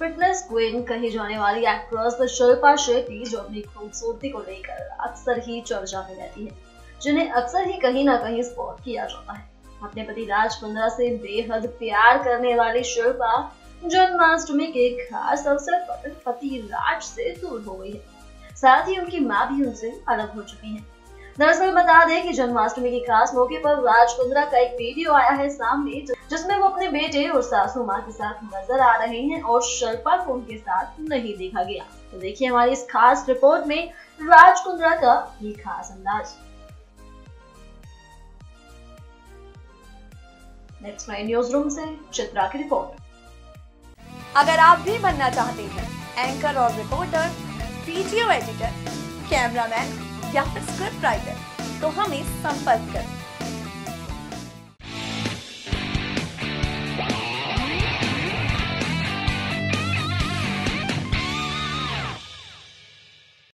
Fitness queen कही जाने वाली एक्ट्रेस शिल्पा शेट्टी जो अपनी खूबसूरती को लेकर अक्सर ही चर्चा में रहती है, जिन्हें अक्सर ही कहीं ना कहीं स्पॉट किया जाता है। अपने पति राज कुंद्रा से बेहद प्यार करने वाली शिल्पा जन्माष्टमी के खास अवसर पर पति राज से दूर हो गई है। साथ ही उनकी माँ भी उनसे अलग हो चुकी है। दरअसल बता दें कि जन्माष्टमी के खास मौके पर राज कुंद्रा का एक वीडियो आया है सामने जिसमें वो अपने बेटे और सासू माँ के साथ नज़र आ रहे हैं और शिल्पा को उनके साथ नहीं देखा गया। तो देखिए हमारी इस खास रिपोर्ट में राज कुंद्रा का ये खास अंदाज। नेक्स्ट नाइन न्यूज़ रूम से चित्रा की रिपोर्ट अगर आप भी बनना चाहते हैं एंकर और रिपोर्टर वीडियो एडिटर कैमरामैन या फिर स्क्रिप्ट राइटर तो हमें संपर्क करें।